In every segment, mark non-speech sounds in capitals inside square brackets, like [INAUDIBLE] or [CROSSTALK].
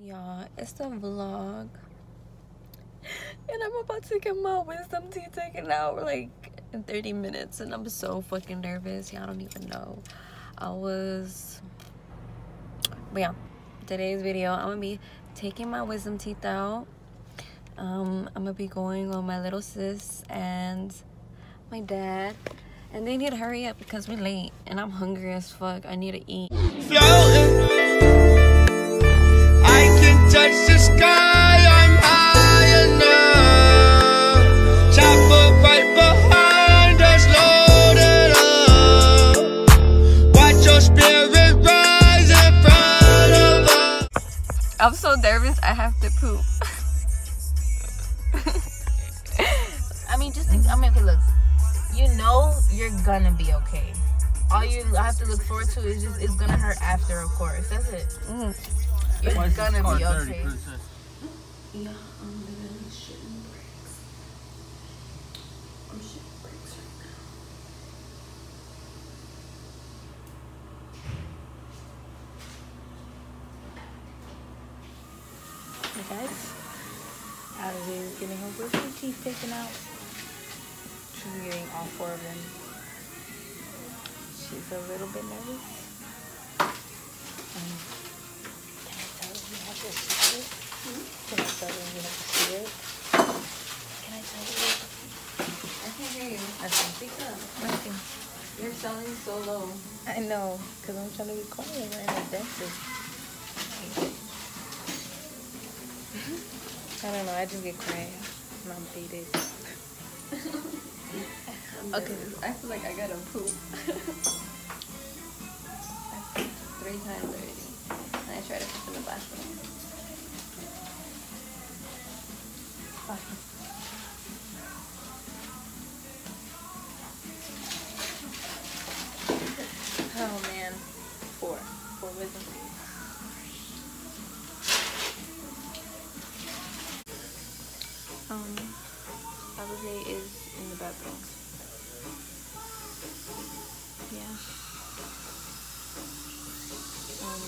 Y'all, it's the vlog. [LAUGHS] And I'm about to get my wisdom teeth taken out like in 30 minutes. And I'm so fucking nervous. Y'all don't even know. I was. But yeah, today's video, I'm gonna be taking my wisdom teeth out. Um, I'm gonna be going on my little sis and my dad. And they need to hurry up because we're late and I'm hungry as fuck. I need to eat. Touch the sky, I'm high enough. Chopper right behind us, loaded up. Watch your spirit rise in front of us. I'm so nervous. I have to poop. [LAUGHS] I mean, just think. I mean, okay, look. You know you're gonna be okay. All you have to look forward to is just it's gonna hurt after, of course. That's it. Mm. You're gonna be okay. Yeah, I'm literally shitting bricks. I'm shitting bricks right now. Hey guys, Alizé is getting her wisdom teeth taken out. She's getting all four of them. She's a little bit nervous. Can I tell you secret? Can I can't hear you. I said, speak. Nothing. You're sounding so low. I know, because I'm trying to be quiet. I'm a dentist. I don't know, I just get quiet. Mom faded. Okay, I feel like I gotta poop. Three times already. And I tried to poop in the bathroom. [LAUGHS] Oh man. Four. Four wisdom. Um, Abigail is in the bathroom. Yeah. Um,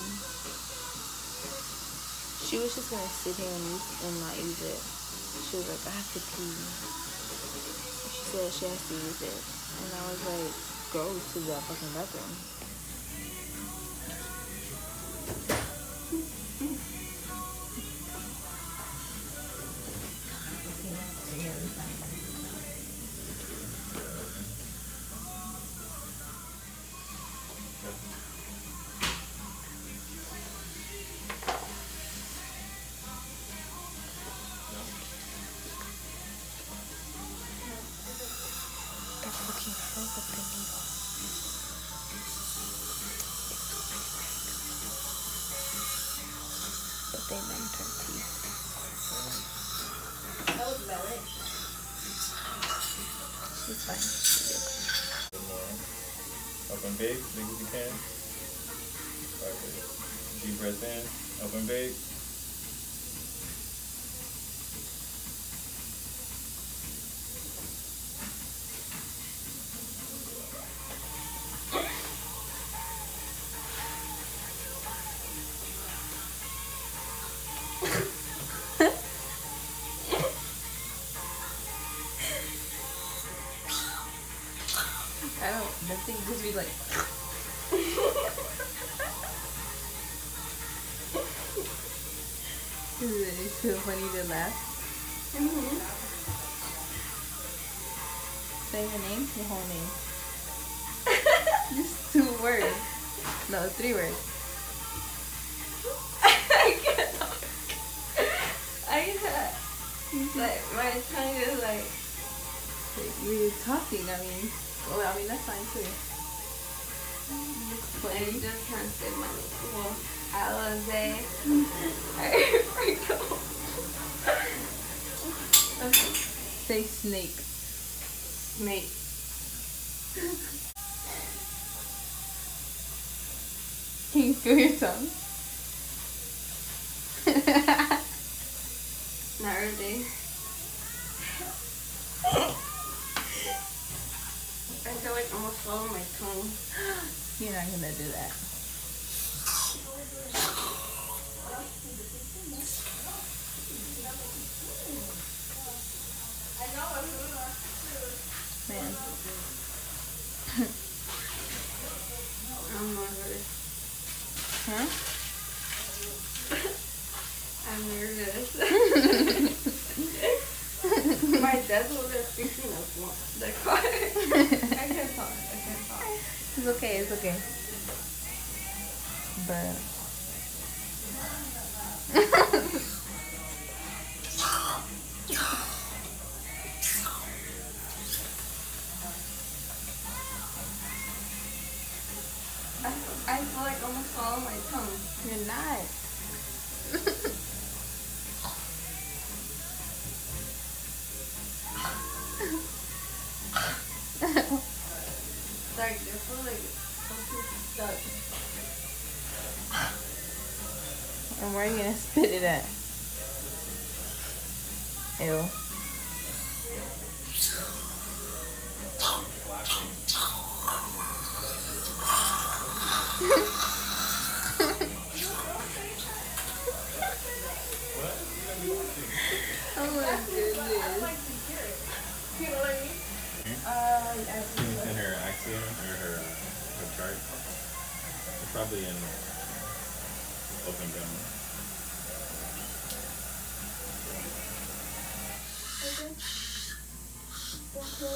she was just gonna sit here and, and not use it. She was like, I have to pee. She said she has to use it. And I was like, go to the fucking bathroom. They meant her teeth. She's fine. She's. Good more. Open big, big as you can. Deep breath in. Open big. I don't, that just be like. [LAUGHS] Is it so funny to laugh? Mm-hmm. Say your name, your whole name. [LAUGHS] Just two words. No, three words. I [LAUGHS] cannot. I can't. Mm-hmm. Like, my tongue is like. You're talking, I mean. Well, I mean, that's fine too. I just can't say my well, I was a I freaked out. Okay. Say snake. Snake. [LAUGHS] Can you feel your tongue? [LAUGHS] Not really. feel like I'm gonna swallow my tongue. [GASPS] You're not gonna do that. Man. [LAUGHS] [LAUGHS] I'm nervous. Huh? I'm nervous. My dad's over there fixing up the car. [LAUGHS] I can't talk. I can't talk. It's okay. It's okay. Bruh. [LAUGHS] And where are you gonna spit it at? Ew. [LAUGHS] oh my goodness. You know what I mean? Uh, yeah. In her axiUm or her, uh, her chart. It's probably in open 我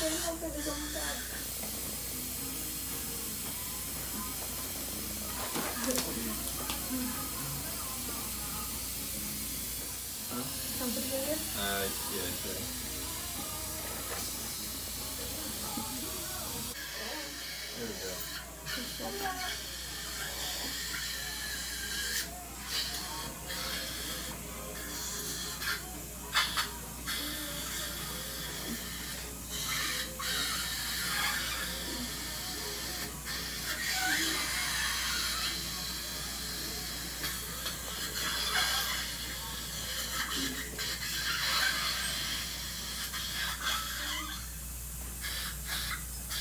给你，我给你，我给。Down. Uh, yeah, sure. There we go.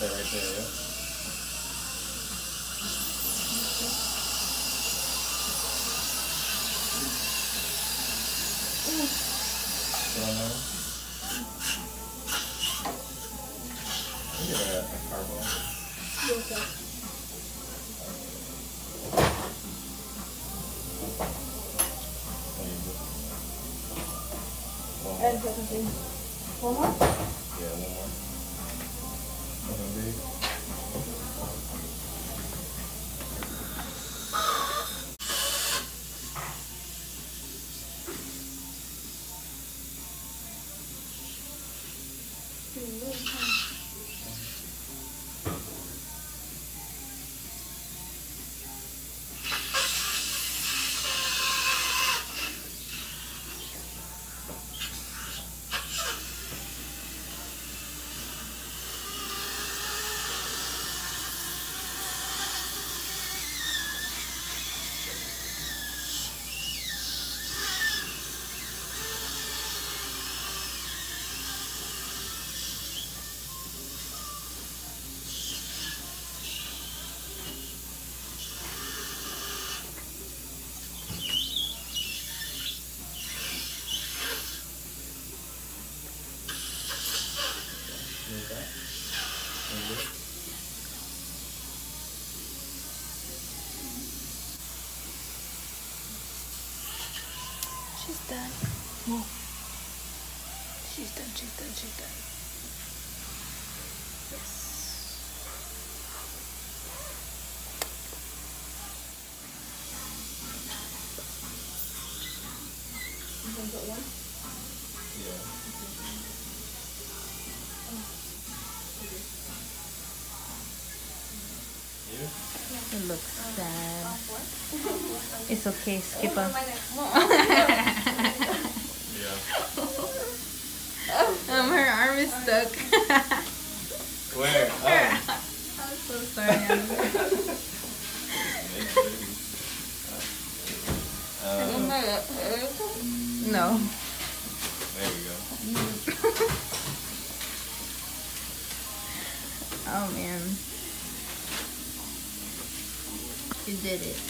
Yeah. Right there. She's done, she's done, she's done. Yes. One. Yeah. Yeah. It looks sad. [LAUGHS] It's okay, skip. [LAUGHS] [LAUGHS] Yeah. um, her arm is stuck. Where? Oh. I'm so sorry. Um, no. there we go. [LAUGHS] Oh man. You did it.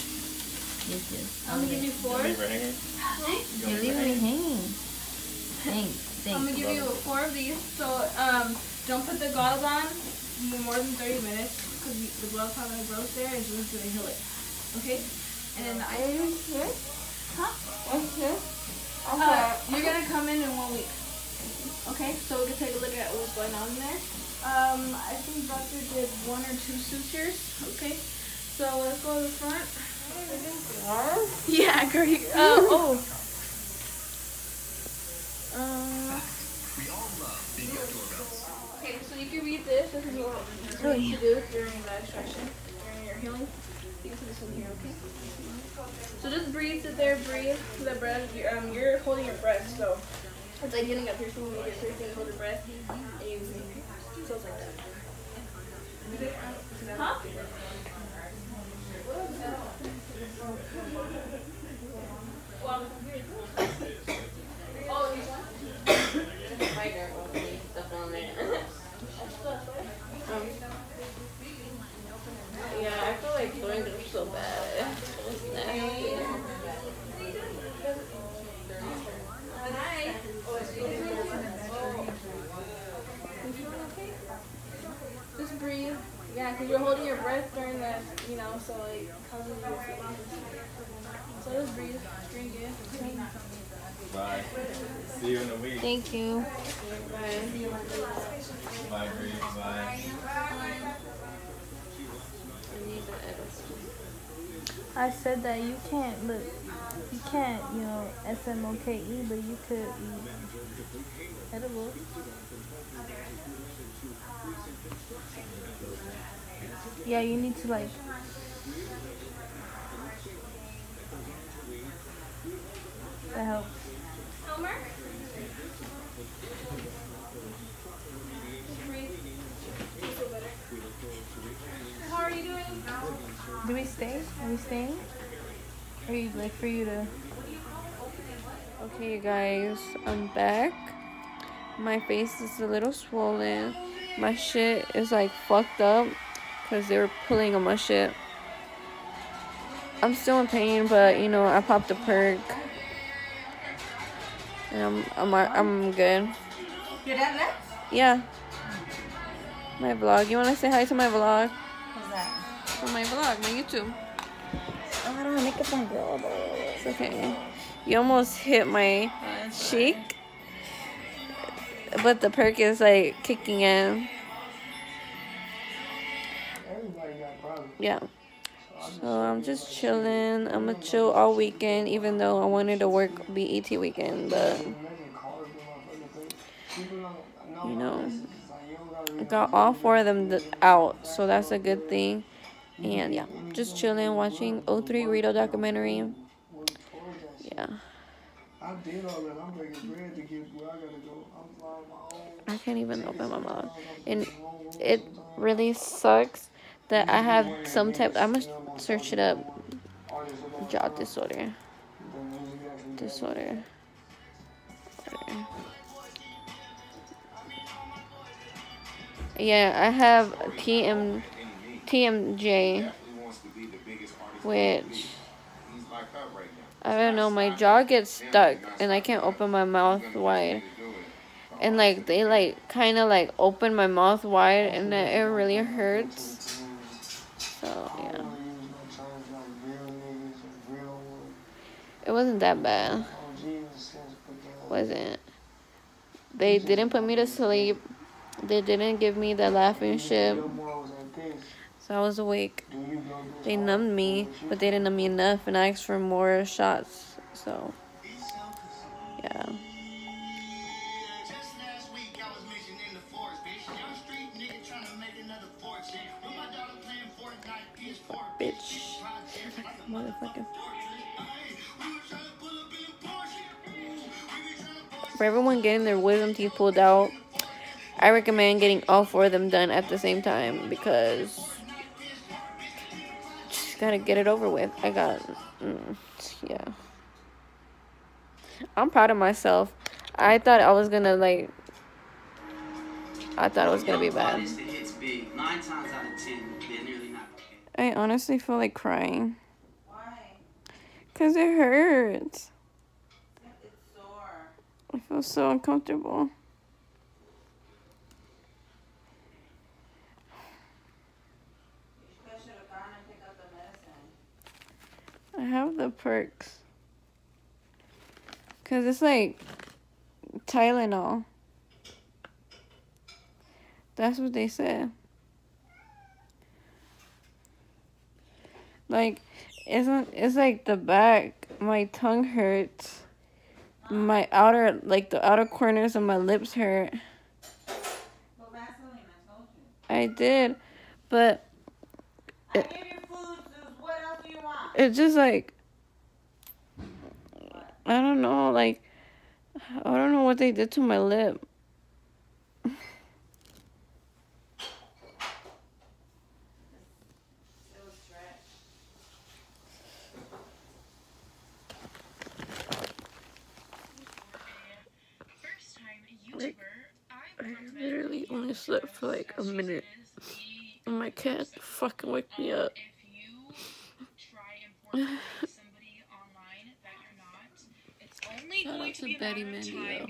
Yes, yes. I'm gonna give you four. Leave her hanger? You're leaving me hanging. Thanks. I'm gonna give you four of these. So um, don't put the gloves on more than 30 minutes because the gloves have a growth there and it's just gonna heal it. Okay? And then the ice Huh? Uh, you're gonna come in in one week. Okay, so we can take a look at what's going on in there. Um, I think doctor did one or two sutures. Okay, so let's go to the front. [LAUGHS] Yeah, great. [LAUGHS] Uh, oh. Uh, okay, so you can read this. This is what you need to do during the extraction, during your healing. You can put this in here, okay? So just breathe, sit there, breathe. The breath, you're, um, you're holding your breath, so it's like getting up here. So when you get piercing, hold your breath, and you so it's like that. Huh? Well, oh, these ones? Yeah, I feel like throwing them so bad. It's nasty. Just breathe. Yeah, because you're holding your breath during that, you know, so like causes you to feel So just breathe, drink it. Bye. See you in a week. Thank you. Bye, Bree. Bye. I said that you can't look. You can't, you know, SMOKE, but you could eat edibles. Yeah, you need to like. That helps. Elmer? Just breathe. You feel better. How are you doing? Do we stay? Are we staying? Or you like for you to? Okay, you guys, I'm back. My face is a little swollen. My shit is like fucked up because they were pulling on my shit. I'm still in pain, but you know, I popped a perk. And I'm, I'm, I'm good. Your dad left? Yeah. My vlog. You want to say hi to my vlog? What's that? For my vlog, my YouTube. Oh, I don't makeup on, girl. It's okay. You almost hit my oh, cheek. But the perk is like kicking in. Yeah. So I'm just chilling. I'm gonna chill all weekend, even though I wanted to work BET weekend, but you know, I got all four of them out, so that's a good thing. And yeah, just chilling, watching O3 Rito documentary. Yeah, I did all that. I'm breaking bread to get where I gotta go. I'm flying my own. I can't even open my mouth, and it really sucks that I have some type. I'm gonna search it up. Jaw disorder. Disorder. Yeah, I have TM, TMJ, which I don't know. My jaw gets stuck and I can't open my mouth wide. And like they like kind of like open my mouth wide and it really hurts. So yeah, it wasn't that bad. Wasn't. They didn't put me to sleep. They didn't give me the laughing shit. So I was awake. They numbed me, but they didn't numb me enough, and I asked for more shots. So, yeah. Just last For everyone getting their wisdom teeth pulled out, I recommend getting all four of them done at the same time because just gotta get it over with. I got, mm, yeah. I'm proud of myself. I thought I was gonna like. I thought it was gonna be bad. Artist, it hits big. Nine times out of ten, they're nearly not I honestly feel like crying. Why? Cause it hurts. I feel so uncomfortable. I have the perks. Cause it's like Tylenol. That's what they said. Like, isn't it's like the back. My tongue hurts. My outer, like the outer corners of my lips hurt. I told you. I did, but I gave you food, Zeus. What else do you want? it's just like I don't know, like I don't know what they did to my lip. It was stretched. Like, I literally only slept for like a minute. And my cat fucking wake me up. Shout out to Betty Mandio.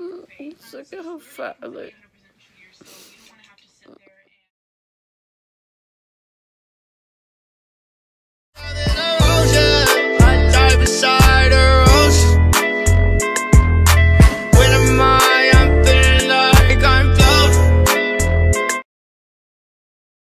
Mm, Look at how fat I look.